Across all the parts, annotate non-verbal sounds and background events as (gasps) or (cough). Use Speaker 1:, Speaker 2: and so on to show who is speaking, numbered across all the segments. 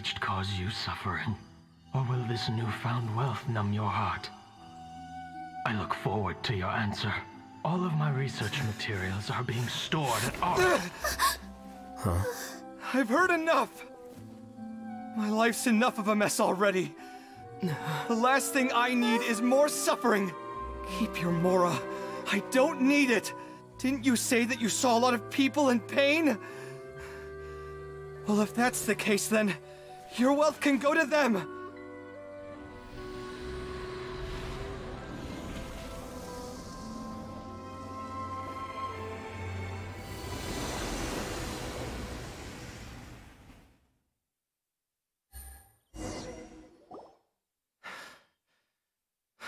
Speaker 1: reached cause you suffering? Or will this newfound wealth numb your heart? I look forward to your answer. All of my research materials are being stored at our...
Speaker 2: huh?
Speaker 3: I've heard enough! My life's enough of a mess already. The last thing I need is more suffering. Keep your Mora. I don't need it. Didn't you say that you saw a lot of people in pain? Well, if that's the case, then your wealth can go to them.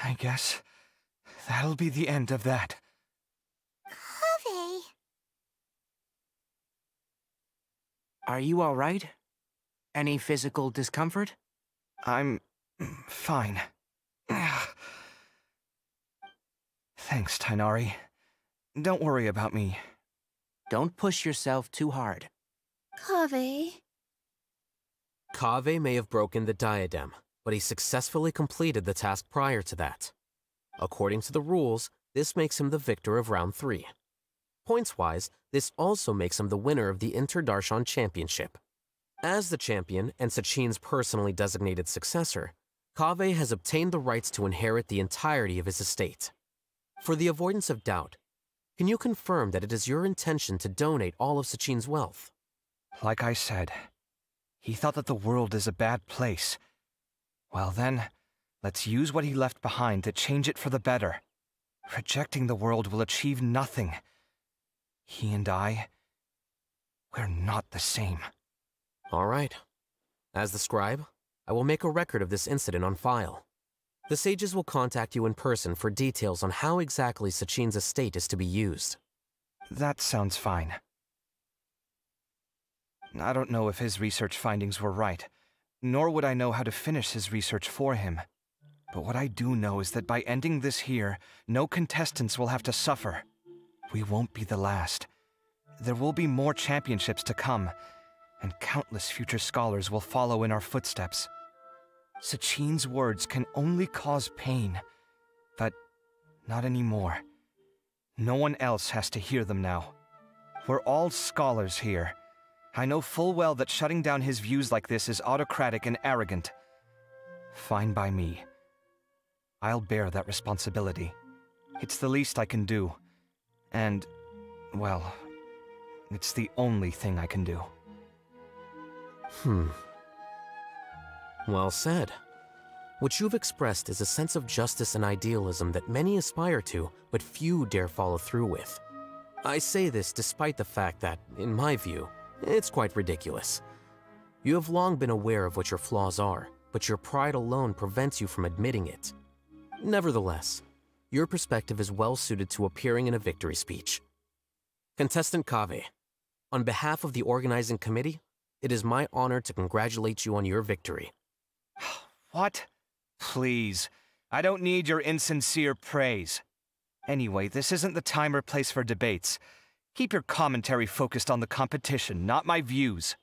Speaker 3: I guess that'll be the end of that.
Speaker 4: Kaveh.
Speaker 5: Are you alright? Any physical discomfort?
Speaker 3: I'm fine. Thanks, Tighnari. Don't worry about me.
Speaker 5: Don't push yourself too hard.
Speaker 4: Kaveh.
Speaker 6: Kaveh may have broken the diadem, but he successfully completed the task prior to that. According to the rules, this makes him the victor of round 3. Points-wise, this also makes him the winner of the Inter-Darshan Championship. As the champion and Sachin's personally designated successor, Kaveh has obtained the rights to inherit the entirety of his estate. For the avoidance of doubt, can you confirm that it is your intention to donate all of Sachin's wealth?
Speaker 3: Like I said, he thought that the world is a bad place. Well then, let's use what he left behind to change it for the better. Rejecting the world will achieve nothing. He and I, we're not the same.
Speaker 6: All right. As the scribe, I will make a record of this incident on file. The sages will contact you in person for details on how exactly Sachin's estate is to be used.
Speaker 3: That sounds fine. I don't know if his research findings were right, nor would I know how to finish his research for him. But what I do know is that by ending this here, no contestants will have to suffer. We won't be the last. There will be more championships to come, and countless future scholars will follow in our footsteps. Sachin's words can only cause pain, but not anymore. No one else has to hear them now. We're all scholars here. I know full well that shutting down his views like this is autocratic and arrogant. Fine by me. I'll bear that responsibility. It's the least I can do. And, well, it's the only thing I can do.
Speaker 6: Hmm. Well said. What you've expressed is a sense of justice and idealism that many aspire to, but few dare follow through with. I say this despite the fact that, in my view, it's quite ridiculous. You have long been aware of what your flaws are, but your pride alone prevents you from admitting it. Nevertheless, your perspective is well suited to appearing in a victory speech. Contestant Kaveh, on behalf of the organizing committee, it is my honor to congratulate you on your victory. (sighs)
Speaker 3: What? Please. I don't need your insincere praise. Anyway, this isn't the time or place for debates. Keep your commentary focused on the competition, not my views.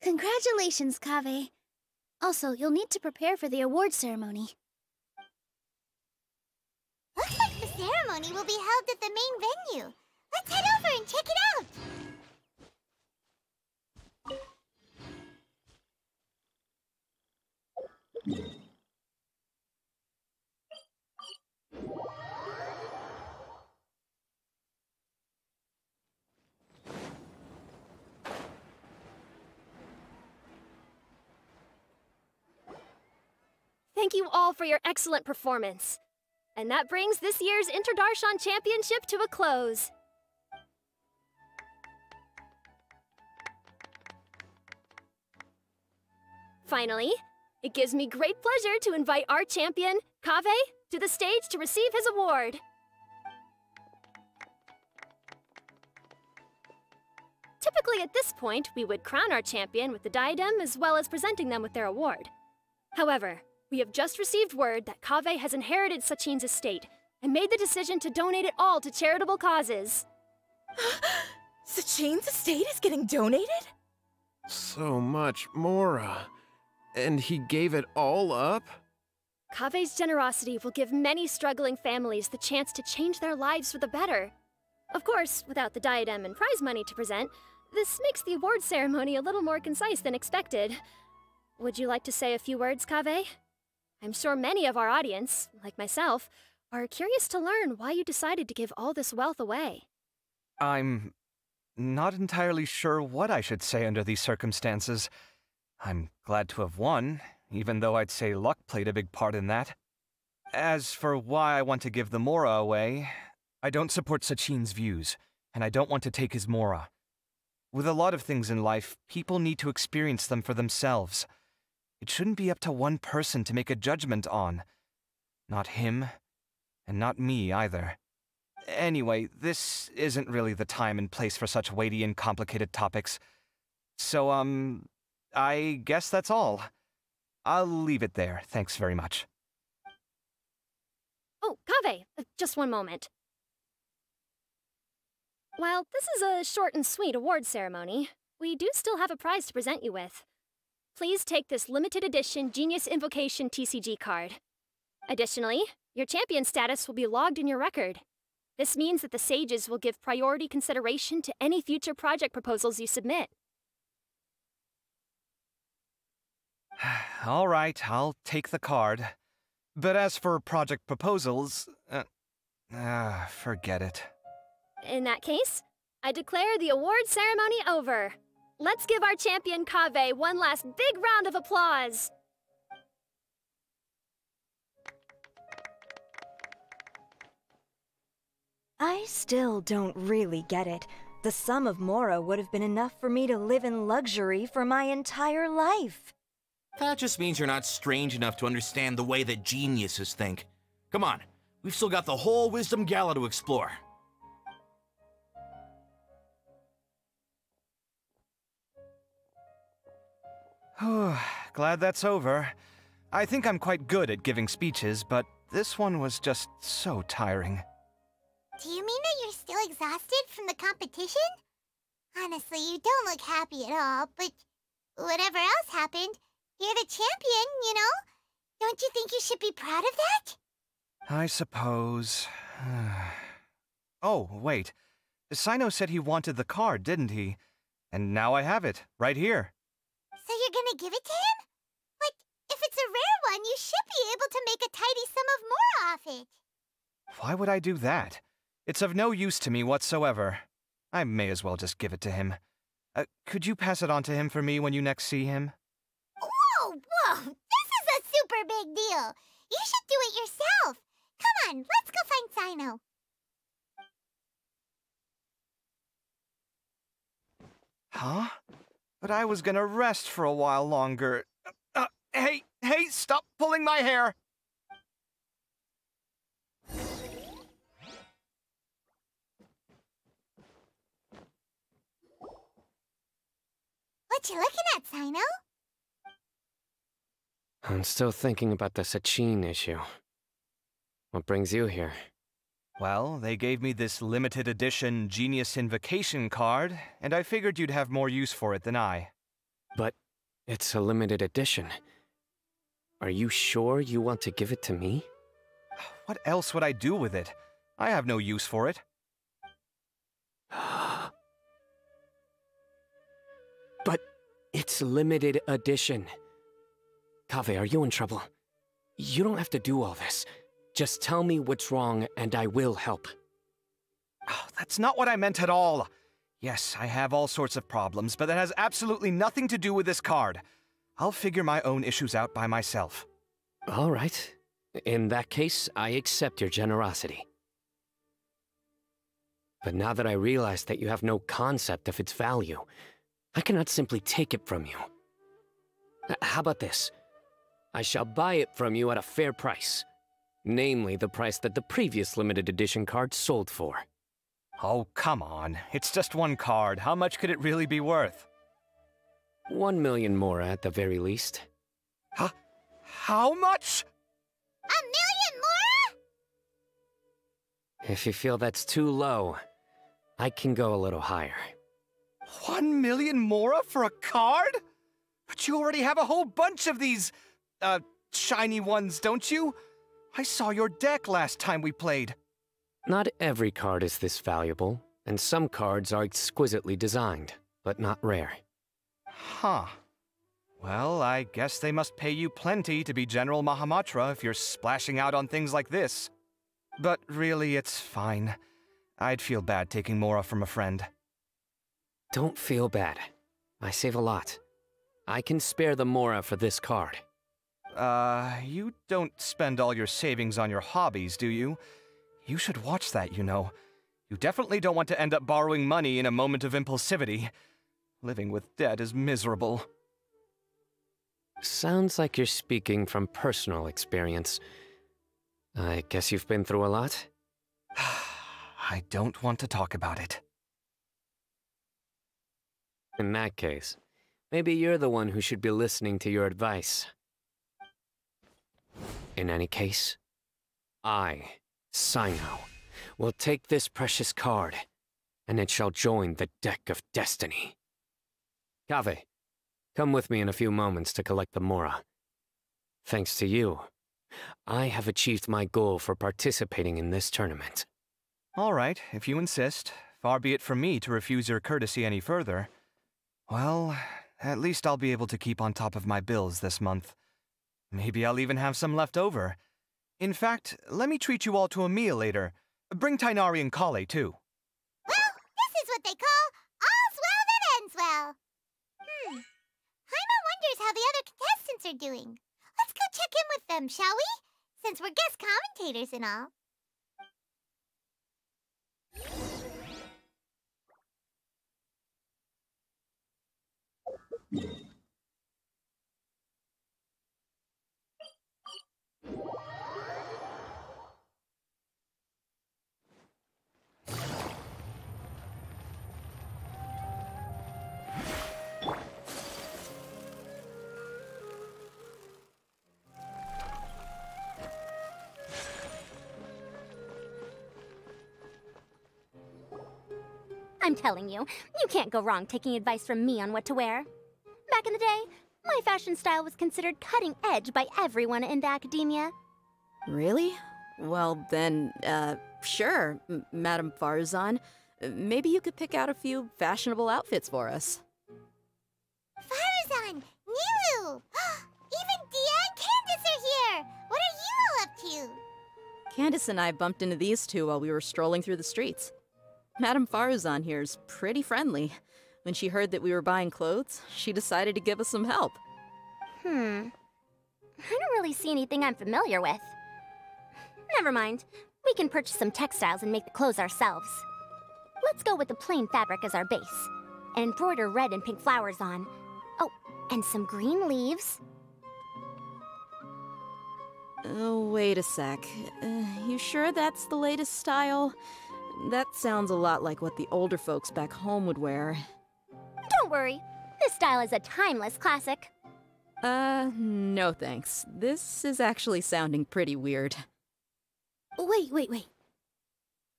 Speaker 4: Congratulations, Kaveh. Also, you'll need to prepare for the award ceremony.
Speaker 7: Looks like the ceremony will be held at the main venue. Let's head over and check it out!
Speaker 8: Thank you all for your excellent performance. And that brings this year's Inter-Darshan Championship to a close. Finally, it gives me great pleasure to invite our champion, Kaveh, to the stage to receive his award. Typically at this point, we would crown our champion with the diadem as well as presenting them with their award. However, we have just received word that Kaveh has inherited Sachin's estate and made the decision to donate it all to charitable causes. (gasps)
Speaker 9: Sachin's estate is getting donated?
Speaker 10: So much Mora. And he gave it all up?
Speaker 8: Kaveh's generosity will give many struggling families the chance to change their lives for the better. Of course, without the diadem and prize money to present, this makes the award ceremony a little more concise than expected. Would you like to say a few words, Kaveh? I'm sure many of our audience, like myself, are curious to learn why you decided to give all this wealth away.
Speaker 3: I'm not entirely sure what I should say under these circumstances. I'm glad to have won, even though I'd say luck played a big part in that. As for why I want to give the Mora away, I don't support Sachin's views, and I don't want to take his Mora. With a lot of things in life, people need to experience them for themselves. It shouldn't be up to one person to make a judgment on. Not him, and not me either. Anyway, this isn't really the time and place for such weighty and complicated topics. So, um, I guess that's all. I'll leave it there, thanks very much.
Speaker 8: Oh, Kaveh, uh, just one moment. While this is a short and sweet award ceremony, we do still have a prize to present you with. Please take this limited edition Genius Invocation TCG card. Additionally, your champion status will be logged in your record. This means that the Sages will give priority consideration to any future project proposals you submit. (sighs)
Speaker 3: All right, I'll take the card. But as for project proposals, uh, uh, forget it.
Speaker 8: In that case, I declare the award ceremony over. Let's give our champion Kaveh one last big round of applause.
Speaker 11: I still don't really get it. The sum of Mora would have been enough for me to live in luxury for my entire life.
Speaker 5: That just means you're not strange enough to understand the way that geniuses think. Come on, we've still got the whole Wisdom Gala to explore. (sighs)
Speaker 3: Glad that's over. I think I'm quite good at giving speeches, but this one was just so tiring.
Speaker 7: Do you mean that you're still exhausted from the competition? Honestly, you don't look happy at all, but whatever else happened, you're the champion, you know? Don't you think you should be proud of that?
Speaker 3: I suppose. (sighs) oh, wait. Cyno said he wanted the card, didn't he? And now I have it, right here.
Speaker 7: Tidy sum of Mora off it.
Speaker 3: Why would I do that? It's of no use to me whatsoever. I may as well just give it to him. Uh, could you pass it on to him for me when you next see him?
Speaker 7: Whoa, whoa! This is a super big deal! You should do it yourself! Come on, let's go find Cyno.
Speaker 3: Huh? But I was gonna rest for a while longer. Uh, hey, hey, stop pulling my hair!
Speaker 7: What you looking at, Cyno?
Speaker 12: I'm still thinking about the Sachin issue. What brings you here?
Speaker 3: Well, they gave me this limited edition Genius Invocation card, and I figured you'd have more use for it than I.
Speaker 12: But it's a limited edition. Are you sure you want to give it to me?
Speaker 3: What else would I do with it? I have no use for it. (gasps) (sighs)
Speaker 12: it's limited edition. Kaveh, are you in trouble? You don't have to do all this. Just tell me what's wrong and I will help.
Speaker 3: Oh, that's not what I meant at all. Yes, I have all sorts of problems, but that has absolutely nothing to do with this card. I'll figure my own issues out by myself.
Speaker 12: All right. In that case, I accept your generosity. But now that I realize that you have no concept of its value, I cannot simply take it from you. H how about this? I shall buy it from you at a fair price. Namely, the price that the previous limited edition card sold for.
Speaker 3: Oh, come on. It's just one card. How much could it really be worth?
Speaker 12: One million Mora at the very least.
Speaker 3: Huh? How much?
Speaker 7: A million Mora?
Speaker 12: If you feel that's too low, I can go a little higher.
Speaker 3: One million mora for a card? But you already have a whole bunch of these, uh, shiny ones, don't you? I saw your deck last time we played.
Speaker 12: Not every card is this valuable, and some cards are exquisitely designed, but not rare.
Speaker 3: Huh. Well, I guess they must pay you plenty to be General Mahamatra if you're splashing out on things like this. But really, it's fine. I'd feel bad taking Mora from a friend.
Speaker 12: Don't feel bad. I save a lot. I can spare the Mora for this card.
Speaker 3: Uh, you don't spend all your savings on your hobbies, do you? You should watch that, you know. You definitely don't want to end up borrowing money in a moment of impulsivity. Living with debt is miserable.
Speaker 12: Sounds like you're speaking from personal experience. I guess you've been through a lot? (sighs)
Speaker 3: I don't want to talk about it.
Speaker 12: In that case, maybe you're the one who should be listening to your advice. In any case, I, Cyno, will take this precious card, and it shall join the deck of destiny. Kaveh, come with me in a few moments to collect the Mora. Thanks to you, I have achieved my goal for participating in this tournament.
Speaker 3: All right, if you insist. Far be it from me to refuse your courtesy any further. Well, at least I'll be able to keep on top of my bills this month. Maybe I'll even have some left over. In fact, let me treat you all to a meal later. Bring Tighnari and Collei, too.
Speaker 7: Well, this is what they call all's well that ends well. Hmm. Paimon wonders how the other contestants are doing. Let's go check in with them, shall we? Since we're guest commentators and all.
Speaker 13: I'm telling you, you can't go wrong taking advice from me on what to wear. Back in the day, my fashion style was considered cutting edge by everyone in the Akademiya.
Speaker 14: Really? Well, then, uh, sure, M Madame Faruzan. Maybe you could pick out a few fashionable outfits for us.
Speaker 7: Faruzan! Nilou! (gasps) Even Dehya and Candace are here! What are you all up to?
Speaker 14: Candace and I bumped into these two while we were strolling through the streets. Madame Faruzan here's pretty friendly. When she heard that we were buying clothes, she decided to give us some help.
Speaker 13: Hmm. I don't really see anything I'm familiar with. Never mind. We can purchase some textiles and make the clothes ourselves. Let's go with the plain fabric as our base. And embroider red and pink flowers on. Oh, and some green leaves.
Speaker 14: Oh, wait a sec. Uh, you sure that's the latest style? That sounds a lot like what the older folks back home would wear.
Speaker 13: Don't worry. This style is a timeless classic.
Speaker 14: Uh, no thanks. This is actually sounding pretty weird.
Speaker 4: Wait, wait, wait.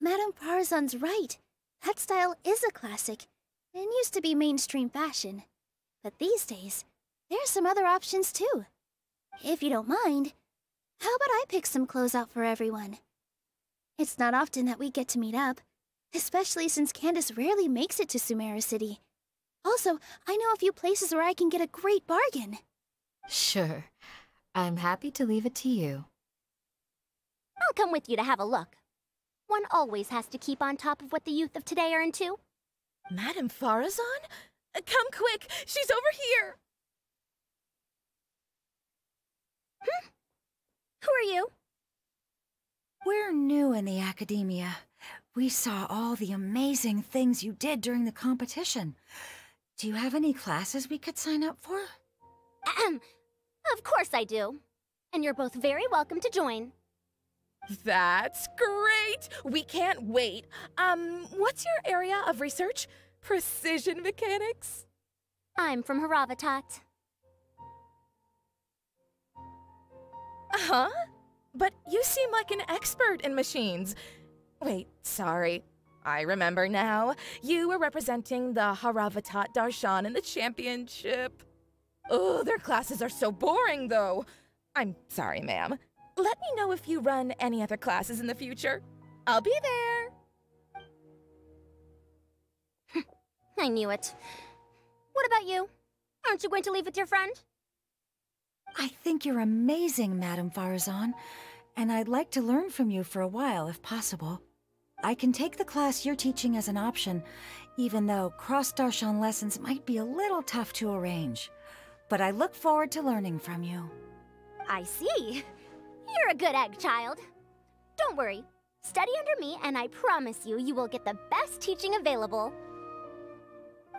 Speaker 4: Madame Faruzan's right. That style is a classic and used to be mainstream fashion. But these days, there are some other options too. If you don't mind, how about I pick some clothes out for everyone? It's not often that we get to meet up, especially since Candace rarely makes it to Sumeru City. Also, I know a few places where I can get a great bargain.
Speaker 15: Sure. I'm happy to leave it to you.
Speaker 13: I'll come with you to have a look. One always has to keep on top of what the youth of today are into.
Speaker 9: Madame Faruzan? Uh, Come quick! She's over here!
Speaker 13: Hmm? Who are you?
Speaker 16: We're new in the Akademiya. We saw all the amazing things you did during the competition. Do you have any classes we could sign up for?
Speaker 13: Ahem. Of course I do. And you're both very welcome to join.
Speaker 9: That's great! We can't wait. Um, what's your area of research? Precision mechanics?
Speaker 13: I'm from Haravatat.
Speaker 9: Huh? But you seem like an expert in machines. Wait, sorry. I remember now. You were representing the Haravatat Darshan in the championship. Oh, their classes are so boring, though. I'm sorry, ma'am. Let me know if you run any other classes in the future. I'll be there. (laughs)
Speaker 13: I knew it. What about you? Aren't you going to leave with your friend?
Speaker 16: I think you're amazing, Madame Faruzan, and I'd like to learn from you for a while, if possible. I can take the class you're teaching as an option, even though cross-Darshan lessons might be a little tough to arrange. But I look forward to learning from you.
Speaker 13: I see. You're a good egg, child. Don't worry. Study under me, and I promise you, you will get the best teaching available.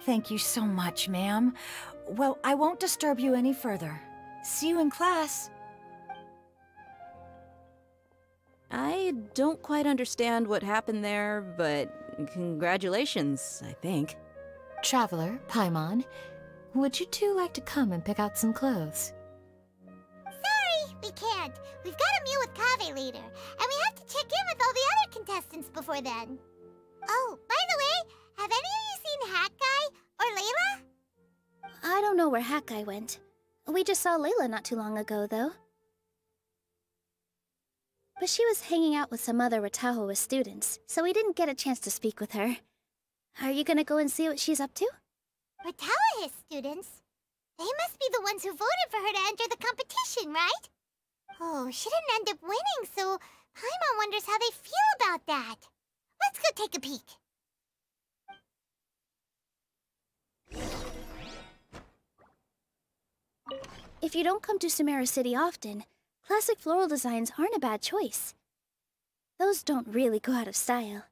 Speaker 16: Thank you so much, ma'am. Well, I won't disturb you any further. See you in class.
Speaker 14: I don't quite understand what happened there, but congratulations, I think.
Speaker 15: Traveler, Paimon, would you two like to come and pick out some clothes?
Speaker 7: Sorry, we can't. We've got a meal with Kaveh later, and we have to check in with all the other contestants before then. Oh, by the way, have any of you seen Hat Guy or Layla?
Speaker 4: I don't know where Hat Guy went. We just saw Layla not too long ago, though. But she was hanging out with some other Rtawahist students, so we didn't get a chance to speak with her. Are you gonna go and see what she's up to?
Speaker 7: Rtawahist students? They must be the ones who voted for her to enter the competition, right? Oh, she didn't end up winning, so Paimon wonders how they feel about that. Let's go take a peek.
Speaker 4: If you don't come to Sumeru City often, classic floral designs aren't a bad choice. Those don't really go out of style.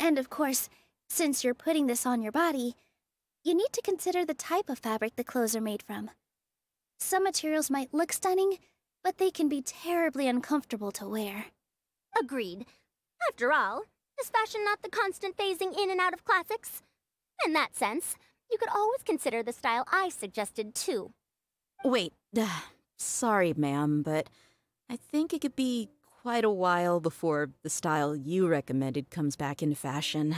Speaker 4: And of course, since you're putting this on your body, you need to consider the type of fabric the clothes are made from. Some materials might look stunning, but they can be terribly uncomfortable to wear.
Speaker 13: Agreed. After all, is fashion not the constant phasing in and out of classics? In that sense, you could always consider the style I suggested too.
Speaker 14: Wait, uh, (sighs) sorry, ma'am, but I think it could be quite a while before the style you recommended comes back into fashion.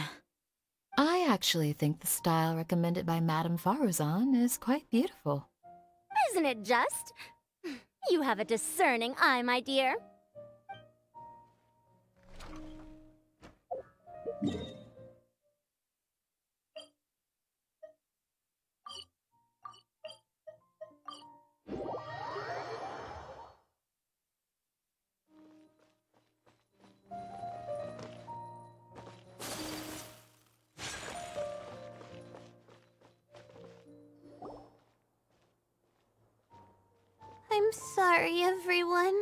Speaker 15: I actually think the style recommended by Madame Faruzan is quite beautiful.
Speaker 13: Isn't it just? You have a discerning eye, my dear.
Speaker 17: I'm sorry, everyone.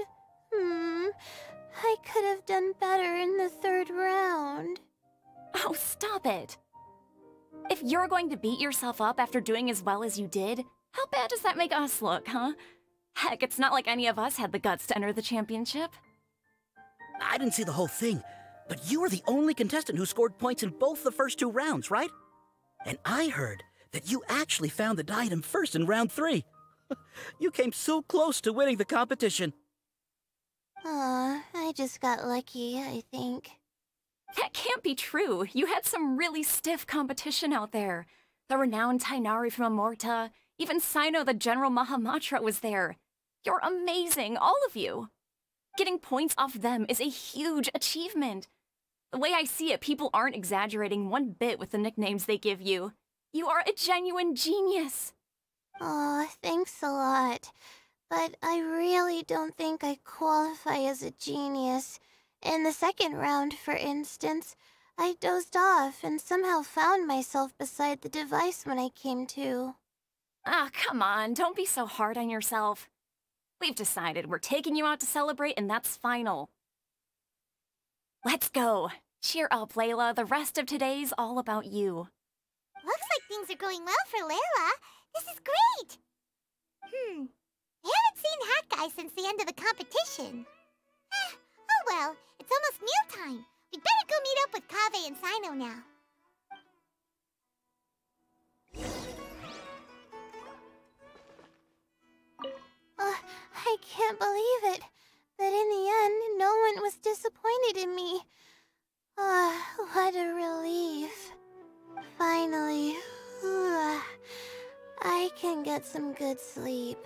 Speaker 17: Hmm. I could have done better in the third round.
Speaker 18: Oh, stop it! If you're going to beat yourself up after doing as well as you did, how bad does that make us look, huh? Heck, it's not like any of us had the guts to enter the championship.
Speaker 19: I didn't see the whole thing, but you were the only contestant who scored points in both the first two rounds, right? And I heard that you actually found the diadem first in round three. (laughs) you came so close to winning the competition.
Speaker 17: Aw, I just got lucky, I think.
Speaker 18: That can't be true. You had some really stiff competition out there. The renowned Tighnari from Amurta, even Cyno the General Mahamatra was there. You're amazing, all of you. Getting points off them is a huge achievement. The way I see it, people aren't exaggerating one bit with the nicknames they give you. You are a genuine genius.
Speaker 17: Aw, thanks a lot. But I really don't think I qualify as a genius. In the second round, for instance, I dozed off and somehow found myself beside the device when I came to.
Speaker 18: Ah, come on, don't be so hard on yourself. We've decided we're taking you out to celebrate, and that's final. Let's go. Cheer up, Layla. The rest of today's all about you.
Speaker 7: Looks like things are going well for Layla. This is great! Hmm. I haven't seen Hat Guy since the end of the competition. Eh, oh well, it's almost mealtime. We'd better go meet up with Kaveh and Cyno now.
Speaker 17: Oh, I can't believe it. But in the end, no one was disappointed in me. Ah, oh, what a relief. Finally. Ooh some good sleep.